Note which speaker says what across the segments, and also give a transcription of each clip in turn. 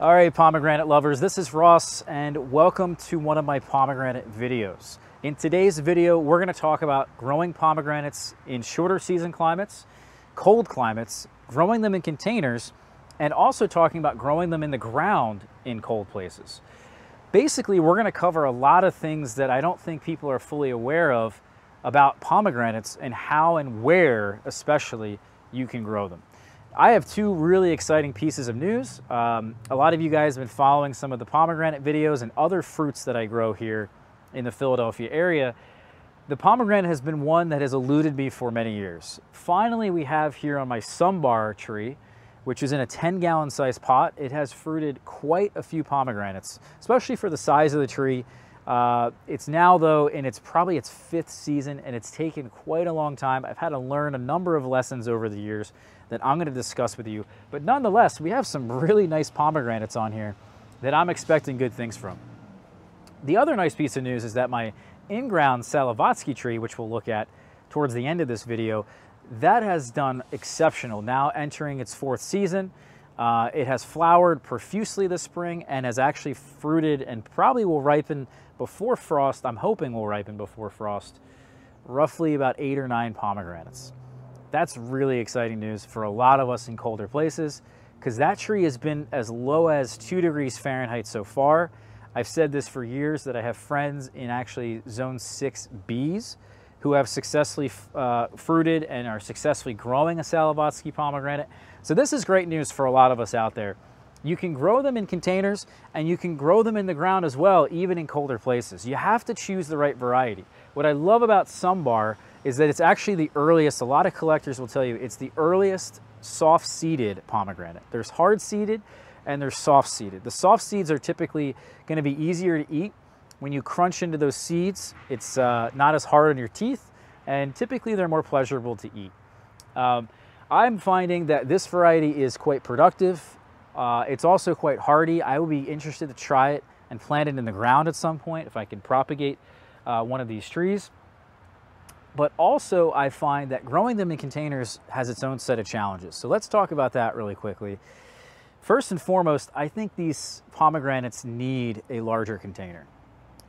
Speaker 1: All right, pomegranate lovers, this is Ross and welcome to one of my pomegranate videos. In today's video, we're gonna talk about growing pomegranates in shorter season climates, cold climates, growing them in containers, and also talking about growing them in the ground in cold places. Basically, we're gonna cover a lot of things that I don't think people are fully aware of about pomegranates and how and where, especially, you can grow them. I have two really exciting pieces of news. Um, a lot of you guys have been following some of the pomegranate videos and other fruits that I grow here in the Philadelphia area. The pomegranate has been one that has eluded me for many years. Finally, we have here on my sumbar tree, which is in a 10 gallon size pot, it has fruited quite a few pomegranates, especially for the size of the tree. Uh, it's now though in its probably its fifth season and it's taken quite a long time. I've had to learn a number of lessons over the years that I'm going to discuss with you. But nonetheless, we have some really nice pomegranates on here that I'm expecting good things from. The other nice piece of news is that my in-ground Salavatski tree, which we'll look at towards the end of this video, that has done exceptional. Now entering its fourth season, uh, it has flowered profusely this spring and has actually fruited and probably will ripen before frost. I'm hoping will ripen before frost, roughly about eight or nine pomegranates. That's really exciting news for a lot of us in colder places because that tree has been as low as two degrees Fahrenheit so far. I've said this for years that I have friends in actually zone 6Bs who have successfully uh, fruited and are successfully growing a Salavatski pomegranate. So this is great news for a lot of us out there. You can grow them in containers and you can grow them in the ground as well, even in colder places. You have to choose the right variety. What I love about Sumbar is that it's actually the earliest, a lot of collectors will tell you, it's the earliest soft seeded pomegranate. There's hard seeded and there's soft seeded. The soft seeds are typically gonna be easier to eat when you crunch into those seeds, it's uh, not as hard on your teeth, and typically they're more pleasurable to eat. Um, I'm finding that this variety is quite productive. Uh, it's also quite hardy. I would be interested to try it and plant it in the ground at some point if I can propagate uh, one of these trees. But also I find that growing them in containers has its own set of challenges. So let's talk about that really quickly. First and foremost, I think these pomegranates need a larger container.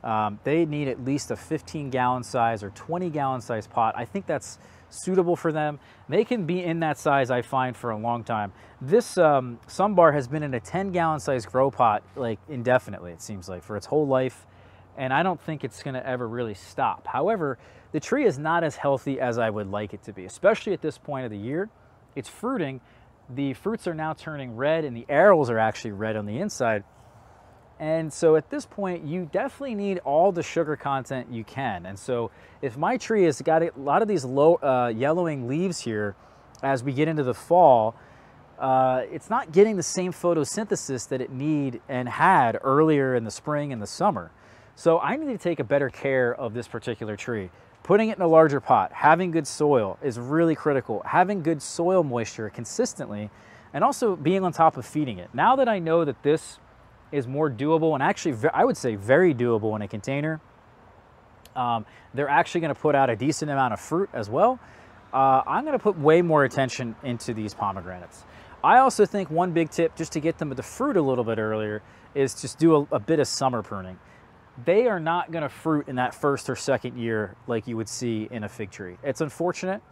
Speaker 1: Um, they need at least a 15 gallon size or 20 gallon size pot. I think that's suitable for them. They can be in that size, I find, for a long time. This um, Sumbar has been in a 10 gallon size grow pot like indefinitely, it seems like, for its whole life. And I don't think it's gonna ever really stop. However, the tree is not as healthy as I would like it to be, especially at this point of the year. It's fruiting. The fruits are now turning red and the arils are actually red on the inside. And so at this point, you definitely need all the sugar content you can. And so if my tree has got a lot of these low uh, yellowing leaves here as we get into the fall, uh, it's not getting the same photosynthesis that it need and had earlier in the spring and the summer. So I need to take a better care of this particular tree. Putting it in a larger pot, having good soil is really critical. Having good soil moisture consistently, and also being on top of feeding it. Now that I know that this is more doable and actually I would say very doable in a container. Um, they're actually going to put out a decent amount of fruit as well. Uh, I'm going to put way more attention into these pomegranates. I also think one big tip just to get them to the fruit a little bit earlier is just do a, a bit of summer pruning. They are not going to fruit in that first or second year like you would see in a fig tree. It's unfortunate,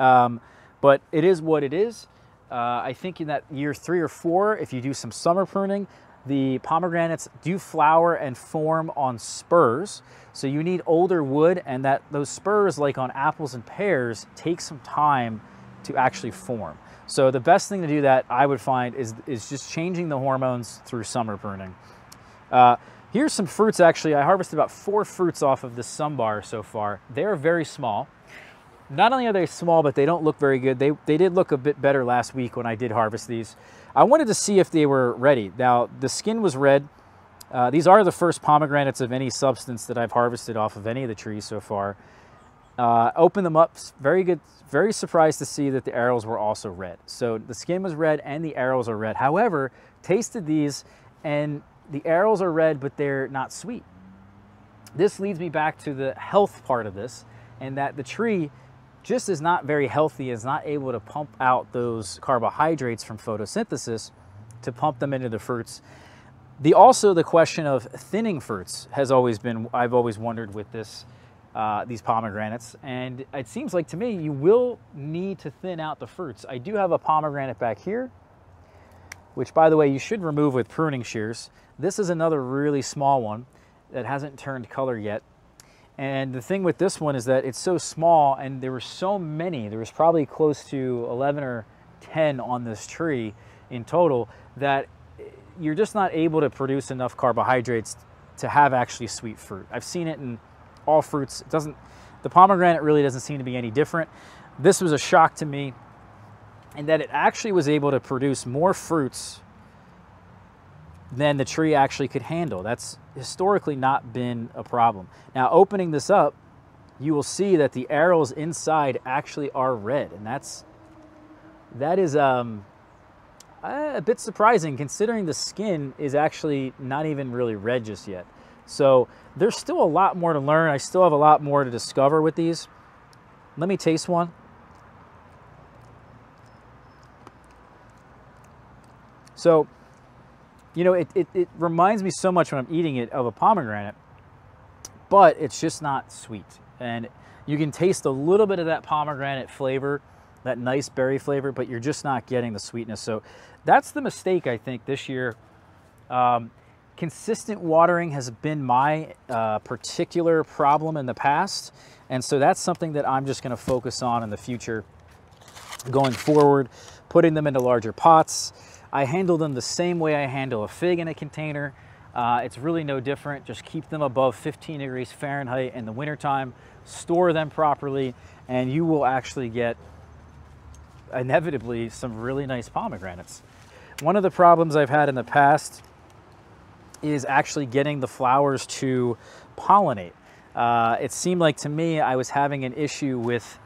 Speaker 1: um, but it is what it is. Uh, I think in that year three or four, if you do some summer pruning, the pomegranates do flower and form on spurs. So you need older wood and that those spurs, like on apples and pears, take some time to actually form. So the best thing to do that I would find is, is just changing the hormones through summer pruning. Uh, here's some fruits actually. I harvested about four fruits off of this sumbar so far. They're very small. Not only are they small, but they don't look very good. They, they did look a bit better last week when I did harvest these. I wanted to see if they were ready. Now, the skin was red. Uh, these are the first pomegranates of any substance that I've harvested off of any of the trees so far. Uh, open them up, very good, very surprised to see that the arils were also red. So the skin was red and the arils are red. However, tasted these and the arils are red, but they're not sweet. This leads me back to the health part of this and that the tree just is not very healthy, is not able to pump out those carbohydrates from photosynthesis to pump them into the fruits. The also the question of thinning fruits has always been I've always wondered with this uh, these pomegranates and it seems like to me you will need to thin out the fruits. I do have a pomegranate back here which by the way you should remove with pruning shears. This is another really small one that hasn't turned color yet. And the thing with this one is that it's so small and there were so many, there was probably close to 11 or 10 on this tree in total that you're just not able to produce enough carbohydrates to have actually sweet fruit. I've seen it in all fruits. It doesn't, the pomegranate really doesn't seem to be any different. This was a shock to me and that it actually was able to produce more fruits than the tree actually could handle. That's historically not been a problem. Now opening this up, you will see that the arils inside actually are red and that's that is um, a bit surprising considering the skin is actually not even really red just yet. So there's still a lot more to learn. I still have a lot more to discover with these. Let me taste one. So, you know, it, it, it reminds me so much when I'm eating it of a pomegranate, but it's just not sweet. And you can taste a little bit of that pomegranate flavor that nice berry flavor, but you're just not getting the sweetness. So that's the mistake I think this year. Um, consistent watering has been my uh, particular problem in the past. And so that's something that I'm just gonna focus on in the future going forward, putting them into larger pots. I handle them the same way I handle a fig in a container. Uh, it's really no different. Just keep them above 15 degrees Fahrenheit in the wintertime, store them properly, and you will actually get inevitably some really nice pomegranates. One of the problems I've had in the past is actually getting the flowers to pollinate. Uh, it seemed like to me I was having an issue with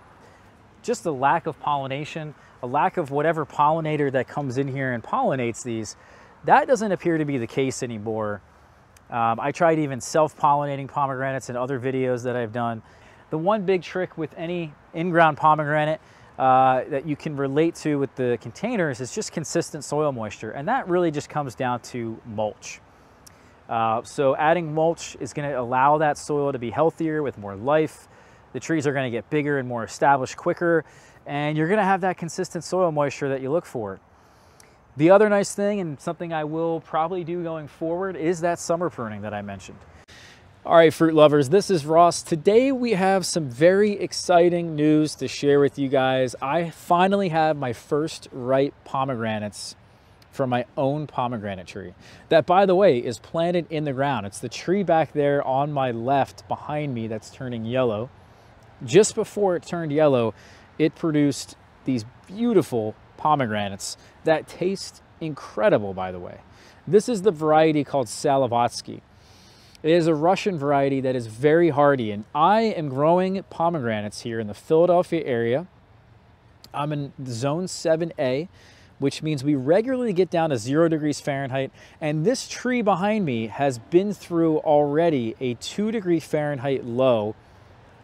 Speaker 1: just the lack of pollination, a lack of whatever pollinator that comes in here and pollinates these. That doesn't appear to be the case anymore. Um, I tried even self-pollinating pomegranates in other videos that I've done. The one big trick with any in-ground pomegranate uh, that you can relate to with the containers is just consistent soil moisture. And that really just comes down to mulch. Uh, so adding mulch is going to allow that soil to be healthier with more life. The trees are going to get bigger and more established quicker. And you're going to have that consistent soil moisture that you look for. The other nice thing and something I will probably do going forward is that summer pruning that I mentioned. All right, fruit lovers, this is Ross. Today we have some very exciting news to share with you guys. I finally have my first ripe pomegranates from my own pomegranate tree. That, by the way, is planted in the ground. It's the tree back there on my left behind me that's turning yellow. Just before it turned yellow, it produced these beautiful pomegranates that taste incredible, by the way. This is the variety called Salavatski. It is a Russian variety that is very hardy, and I am growing pomegranates here in the Philadelphia area. I'm in zone 7A, which means we regularly get down to zero degrees Fahrenheit, and this tree behind me has been through already a two degree Fahrenheit low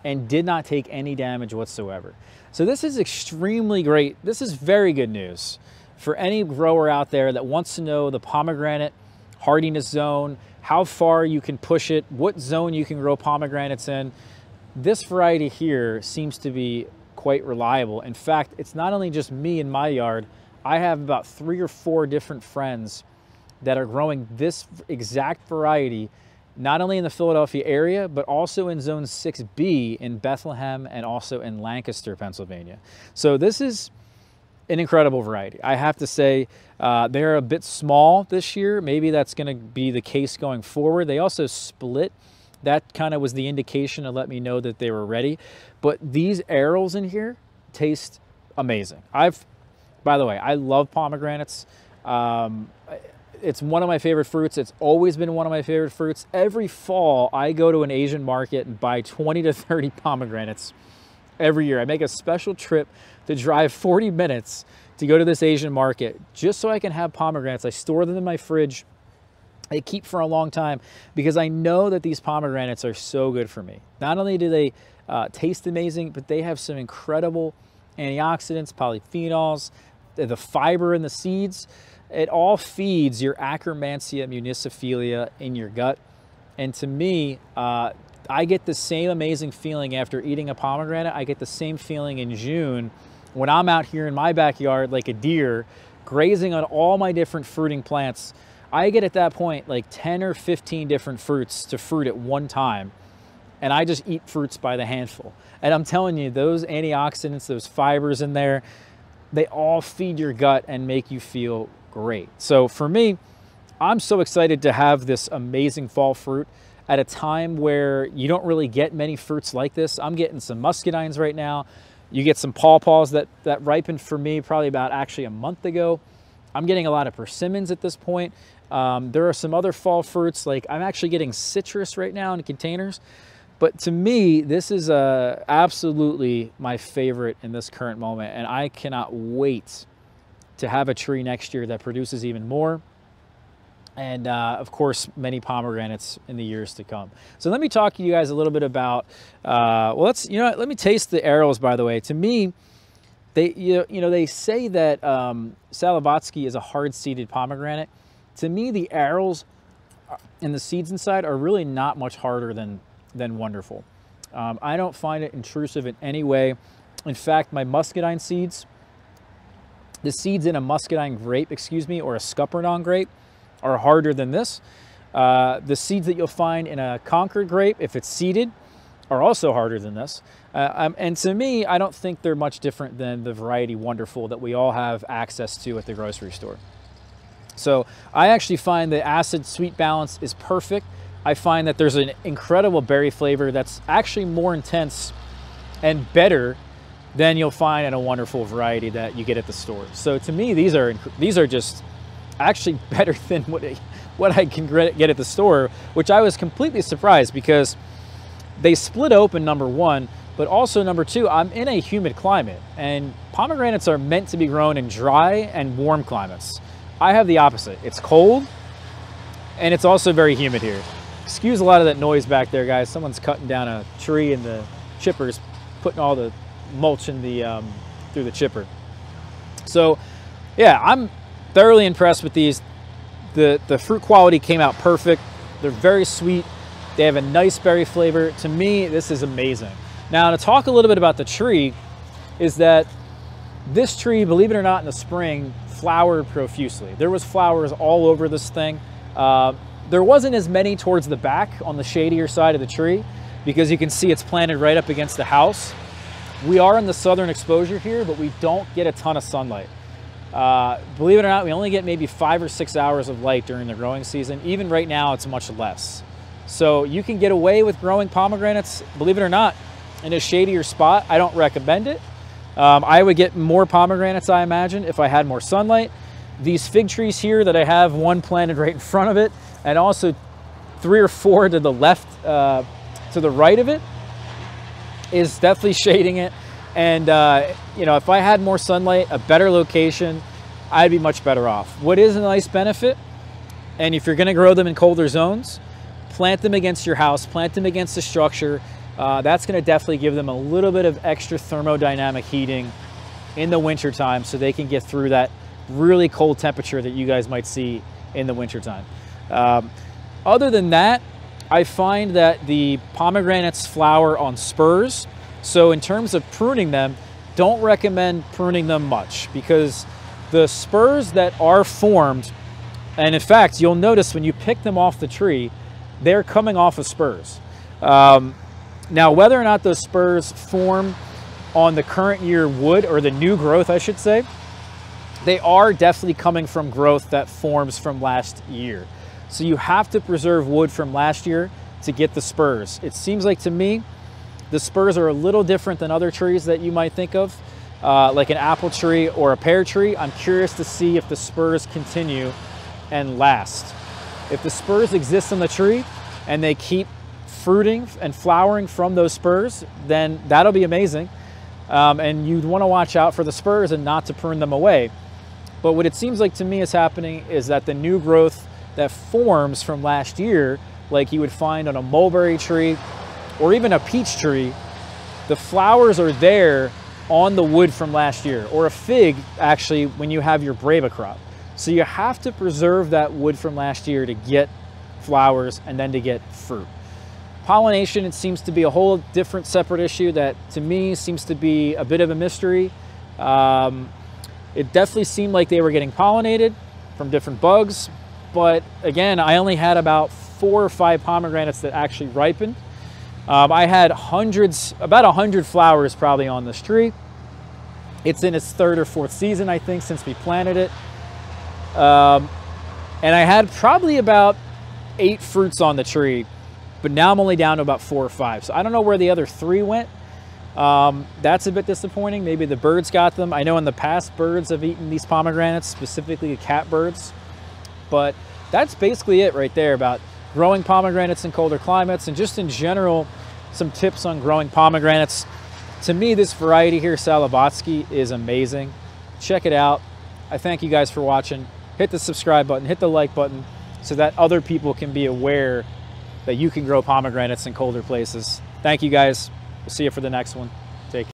Speaker 1: and did not take any damage whatsoever. So this is extremely great. This is very good news for any grower out there that wants to know the pomegranate hardiness zone, how far you can push it, what zone you can grow pomegranates in. This variety here seems to be quite reliable. In fact, it's not only just me in my yard, I have about three or four different friends that are growing this exact variety, not only in the Philadelphia area, but also in zone 6B in Bethlehem and also in Lancaster, Pennsylvania. So this is an incredible variety. I have to say uh, they're a bit small this year. Maybe that's going to be the case going forward. They also split. That kind of was the indication to let me know that they were ready. But these arils in here taste amazing. I've, by the way, I love pomegranates. Um, it's one of my favorite fruits. It's always been one of my favorite fruits. Every fall, I go to an Asian market and buy 20 to 30 pomegranates every year. I make a special trip to drive 40 minutes to go to this Asian market just so I can have pomegranates. I store them in my fridge. They keep for a long time because I know that these pomegranates are so good for me. Not only do they uh, taste amazing, but they have some incredible antioxidants, polyphenols, the fiber in the seeds. It all feeds your Akkermansia muciniphila in your gut. And to me, uh, I get the same amazing feeling after eating a pomegranate. I get the same feeling in June when I'm out here in my backyard like a deer, grazing on all my different fruiting plants. I get at that point like 10 or 15 different fruits to fruit at one time. And I just eat fruits by the handful. And I'm telling you, those antioxidants, those fibers in there, they all feed your gut and make you feel great. So for me, I'm so excited to have this amazing fall fruit at a time where you don't really get many fruits like this. I'm getting some muscadines right now. You get some pawpaws that, that ripened for me probably about actually a month ago. I'm getting a lot of persimmons at this point. Um, there are some other fall fruits, like I'm actually getting citrus right now in containers. But to me, this is uh, absolutely my favorite in this current moment. And I cannot wait to have a tree next year that produces even more and uh, of course many pomegranates in the years to come. So let me talk to you guys a little bit about, uh, well let's, you know, let me taste the arils by the way. To me, they, you know, they say that um, Salavatski is a hard-seeded pomegranate. To me, the arils and the seeds inside are really not much harder than, than wonderful. Um, I don't find it intrusive in any way. In fact, my muscadine seeds, the seeds in a muscadine grape, excuse me, or a scuppernong grape, are harder than this. Uh, the seeds that you'll find in a Concord grape, if it's seeded, are also harder than this. Uh, um, and to me, I don't think they're much different than the variety Wonderful that we all have access to at the grocery store. So I actually find the acid sweet balance is perfect. I find that there's an incredible berry flavor that's actually more intense and better than you'll find in a wonderful variety that you get at the store. So to me, these are these are just actually better than what, what I can get at the store, which I was completely surprised because they split open, number one, but also number two, I'm in a humid climate and pomegranates are meant to be grown in dry and warm climates. I have the opposite. It's cold and it's also very humid here. Excuse a lot of that noise back there, guys. Someone's cutting down a tree and the chipper's putting all the mulch in the um, through the chipper. So yeah, I'm thoroughly impressed with these. The, the fruit quality came out perfect. They're very sweet. They have a nice berry flavor. To me, this is amazing. Now, to talk a little bit about the tree, is that this tree, believe it or not, in the spring, flowered profusely. There was flowers all over this thing. Uh, there wasn't as many towards the back on the shadier side of the tree because you can see it's planted right up against the house. We are in the southern exposure here, but we don't get a ton of sunlight. Uh, believe it or not, we only get maybe five or six hours of light during the growing season. Even right now, it's much less. So you can get away with growing pomegranates, believe it or not, in a shadier spot. I don't recommend it. Um, I would get more pomegranates, I imagine, if I had more sunlight. These fig trees here that I have, one planted right in front of it, and also three or four to the left, uh, to the right of it, is definitely shading it. And, uh, you know, if I had more sunlight, a better location, I'd be much better off. What is a nice benefit, and if you're going to grow them in colder zones, plant them against your house, plant them against the structure. Uh, that's going to definitely give them a little bit of extra thermodynamic heating in the wintertime so they can get through that really cold temperature that you guys might see in the wintertime. Um, other than that, I find that the pomegranates flower on spurs so in terms of pruning them, don't recommend pruning them much because the spurs that are formed, and in fact, you'll notice when you pick them off the tree, they're coming off of spurs. Um, now, whether or not those spurs form on the current year wood or the new growth, I should say, they are definitely coming from growth that forms from last year. So you have to preserve wood from last year to get the spurs. It seems like to me, the spurs are a little different than other trees that you might think of, uh, like an apple tree or a pear tree. I'm curious to see if the spurs continue and last. If the spurs exist in the tree and they keep fruiting and flowering from those spurs, then that'll be amazing. Um, and you'd want to watch out for the spurs and not to prune them away. But what it seems like to me is happening is that the new growth that forms from last year, like you would find on a mulberry tree or even a peach tree, the flowers are there on the wood from last year, or a fig, actually, when you have your breba crop. So you have to preserve that wood from last year to get flowers and then to get fruit. Pollination, it seems to be a whole different separate issue that to me seems to be a bit of a mystery. Um, it definitely seemed like they were getting pollinated from different bugs, but again, I only had about four or five pomegranates that actually ripened. Um, I had hundreds, about a hundred flowers probably on this tree. It's in its third or fourth season, I think, since we planted it. Um, and I had probably about eight fruits on the tree but now I'm only down to about four or five. So I don't know where the other three went. Um, that's a bit disappointing. Maybe the birds got them. I know in the past birds have eaten these pomegranates, specifically the catbirds. But that's basically it right there about growing pomegranates in colder climates and just in general, some tips on growing pomegranates. To me, this variety here, Salavatski, is amazing. Check it out. I thank you guys for watching. Hit the subscribe button, hit the like button so that other people can be aware that you can grow pomegranates in colder places. Thank you guys. We'll see you for the next one.